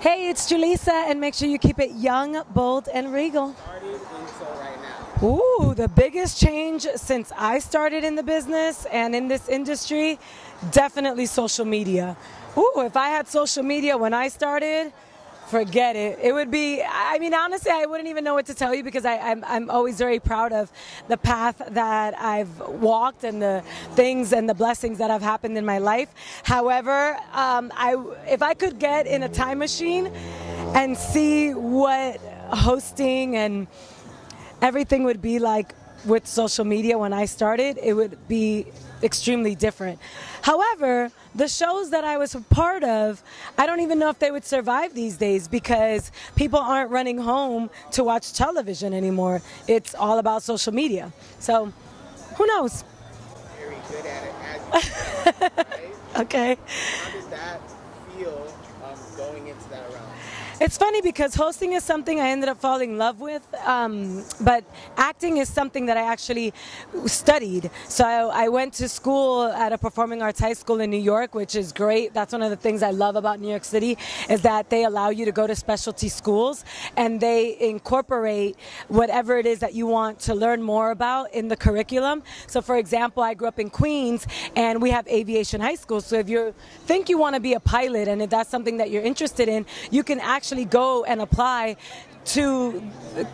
Hey, it's Julissa, and make sure you keep it young, bold, and regal. Ooh, the biggest change since I started in the business and in this industry, definitely social media. Ooh, if I had social media when I started, forget it. It would be, I mean, honestly, I wouldn't even know what to tell you because I, am I'm, I'm always very proud of the path that I've walked and the things and the blessings that have happened in my life. However, um, I, if I could get in a time machine and see what hosting and everything would be like with social media when I started, it would be extremely different. However, the shows that I was a part of, I don't even know if they would survive these days because people aren't running home to watch television anymore. It's all about social media. So, who knows? Very good at it. Okay. Feel um, going into that? It's funny because hosting is something I ended up falling in love with, um, but acting is something that I actually studied. So I, I, went to school at a performing arts high school in New York, which is great. That's one of the things I love about New York City is that they allow you to go to specialty schools and they incorporate whatever it is that you want to learn more about in the curriculum. So, for example, I grew up in Queens and we have aviation high school. So if you think you want to be a pilot and if that's something that you're interested in, you can actually go and apply to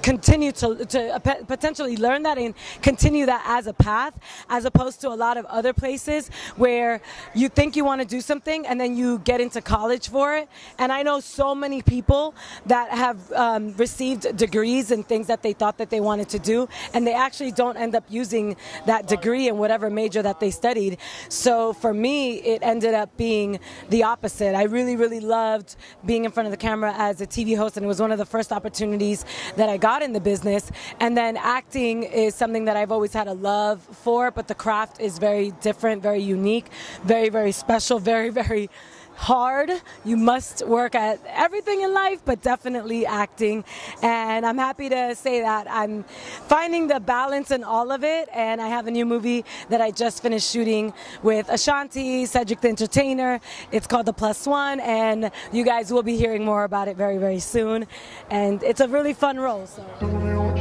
continue to, to potentially learn that and continue that as a path, as opposed to a lot of other places where you think you want to do something and then you get into college for it. And I know so many people that have um, received degrees and things that they thought that they wanted to do, and they actually don't end up using that degree in whatever major that they studied. So for me, it ended up being the opposite. I really, really loved being in front of the camera as a TV host, and it was one of the first opportunities opportunities that I got in the business. And then acting is something that I've always had a love for, but the craft is very different, very unique, very, very special, very, very hard. You must work at everything in life, but definitely acting. And I'm happy to say that I'm finding the balance in all of it. And I have a new movie that I just finished shooting with Ashanti, Cedric the Entertainer. It's called The Plus One, and you guys will be hearing more about it very, very soon. And it's a really fun role. So.